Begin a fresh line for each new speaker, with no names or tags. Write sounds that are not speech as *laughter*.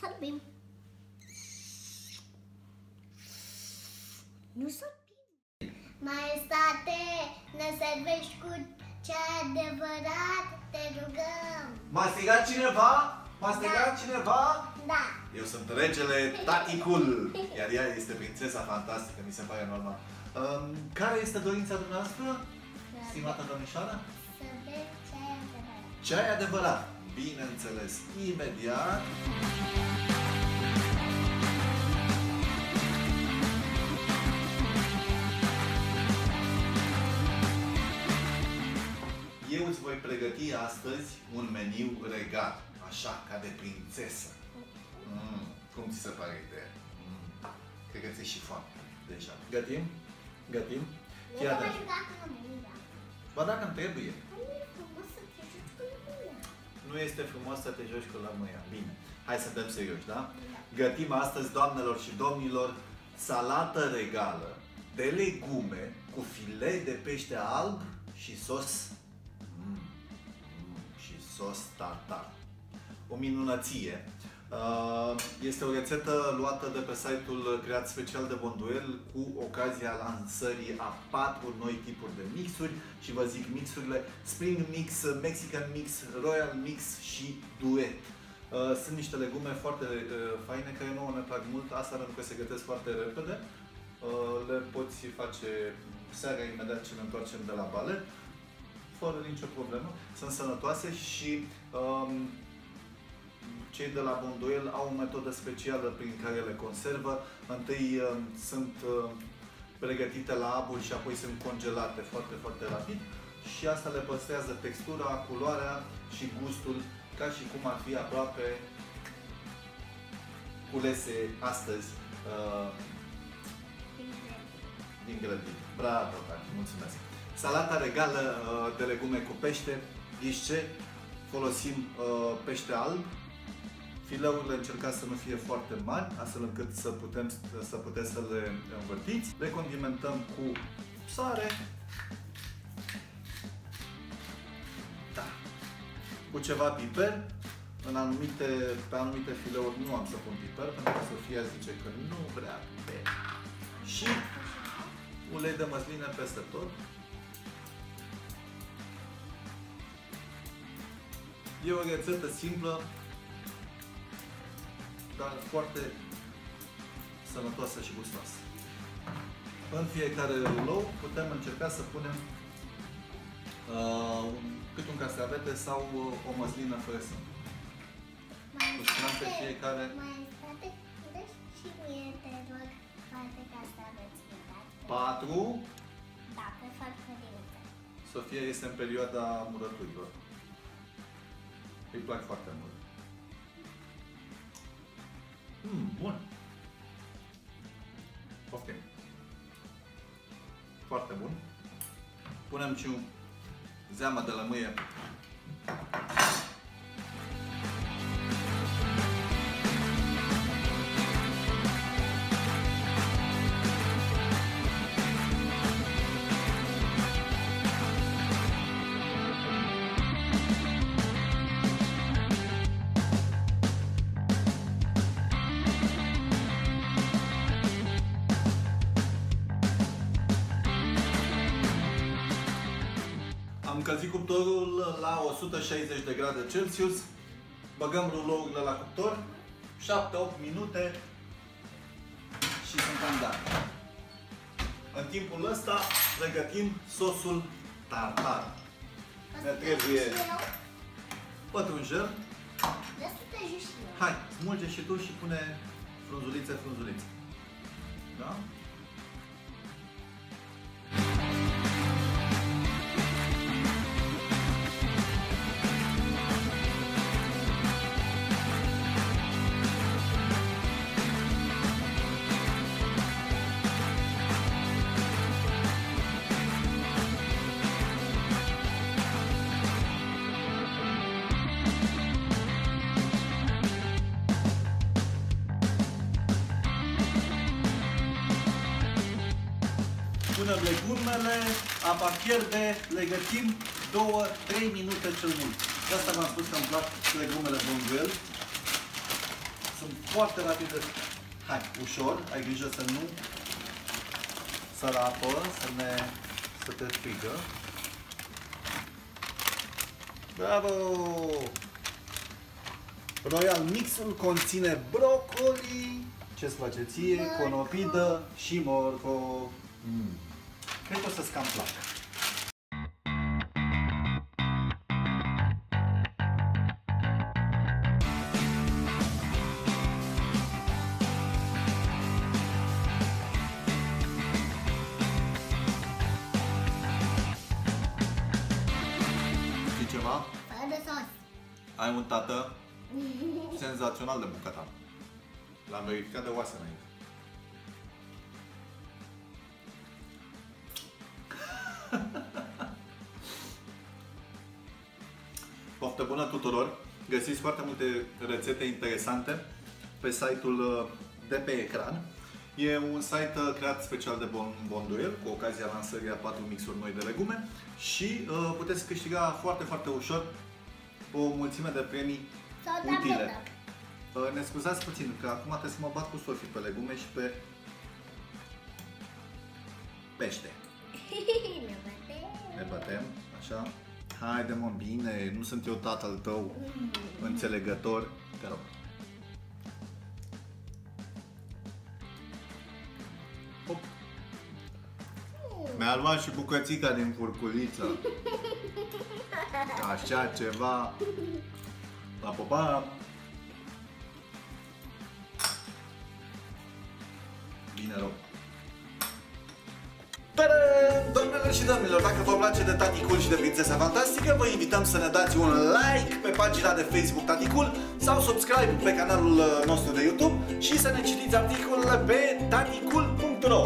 Sărbim. Nu sărbim. Maestate, ne servești cu ce adevărat, te rugăm.
M-a strigat cineva? M-a strigat
Da.
cineva?
Da.
Eu sunt regele Taticul, iar ea este prințesa fantastică, mi se pare normal. Um, care este dorința dumneavoastră, stimată domnișoară?
Să vezi ce adevărat.
Ce ai adevărat? Bineînțeles, imediat. Eu îți voi pregăti astăzi un meniu regal, așa, ca de prințesă. Mm, cum ți se pare ideea? Mm, cred că ți-e și foame deja. Gătim? Gătim?
Nu
Fii
mă
atent.
juca cu lumina.
Ba dacă îmi trebuie.
Nu e frumos să te joci cu lumina.
Nu este frumos să te joci cu lămâia. Bine, hai să dăm serioși, da?
Da.
Gătim astăzi, doamnelor și domnilor, salată regală de legume cu filet de pește alb și sos mm, mm, și sos tartar. O minunăție. Uh, Este o rețetă luată de pe site-ul creat special de Bonduel cu ocazia lansării a patru noi tipuri de mixuri și vă zic mixurile Spring Mix, Mexican Mix, Royal Mix și Duet. Uh, Sunt niște legume foarte uh, faine care nouă ne plac mult, asta pentru că se gătesc foarte repede. Uh, Le poți face seara imediat ce ne întoarcem de la balet, fără nicio problemă. Sunt sănătoase și um, cei de la Bonduel au o metodă specială prin care le conservă. Întâi uh, sunt uh, pregătite la abur și apoi sunt congelate foarte, foarte rapid și asta le păstrează textura, culoarea și gustul ca și cum ar fi aproape culese astăzi uh, din grădină. Bravo, Tati, mulțumesc! Salata regală uh, de legume cu pește. Știți ce? Folosim uh, pește alb. Fileurile încercați să nu fie foarte mari, astfel încât să putem să puteți să le învârtiți. Le condimentăm cu sare. Da. Cu ceva piper. În anumite, pe anumite fileuri nu am să pun piper, pentru că Sofia zice că nu vrea piper. Și ulei de măsline peste tot. E o rețetă simplă, dar foarte sănătoasă și gustoasă. În fiecare rulou putem încerca să punem uh, cât un castravete sau uh, o măslină fără sân. Cu ștrampe fiecare.
Maestate, dă și mie, te rog, poate ca să aveți uitat.
4.
Da, pe fac cădință.
Sofia este în perioada murăturilor. Îi plac foarte mult. Mm, bun. Poftim. Foarte bun. Punem și un zeamă de lămâie. Am încălzit cuptorul la 160 de grade Celsius. Băgăm rulourile la cuptor. 7-8 minute și suntem gata. În timpul ăsta pregătim sosul tartar. Ne trebuie pătrunjel.
Da să te joci și eu.
Hai, smulge și tu și pune frunzulițe, frunzulițe. Da? Punem legumele, apa fierbe, le gătim 2-3 minute cel mult. De asta v-am spus că îmi plac legumele bonduel. sunt foarte rapide. Hai, ușor, ai grijă să nu sărapă, să ne să te frigă. Bravo! Royal Mixul conține brocoli, ce-ți place ție,
Morcov.
conopidă și morcov. Mm. Cred că o să-ți cam placă. Știi ceva?
Fără sos.
Ai un tată senzațional de bucătar. L-am verificat de oase înainte. Poftă bună tuturor! Găsiți foarte multe rețete interesante pe site-ul uh, de pe ecran. E un site uh, creat special de Bon Bonduel cu ocazia lansării a patru mixuri noi de legume și uh, puteți câștiga foarte, foarte ușor o mulțime de premii
Sau
utile.
tabletă.
Uh, Ne scuzați puțin, că acum trebuie să mă bat cu Sofie pe legume și pe pește. *laughs*
Ne batem.
Ne batem, așa. Haide mă, bine, nu sunt eu tatăl tău înțelegător. Te rog. Hop. Mi-a luat și bucățica din furculiță. Așa ceva. La popa. Bine rău. Doamnelor și domnilor, dacă vă place de Taticul și de Prințesa Fantastică, vă invităm să ne dați un like pe pagina de Facebook Taticul sau subscribe pe canalul uh, nostru de YouTube și să ne citiți articolele pe taticul.ro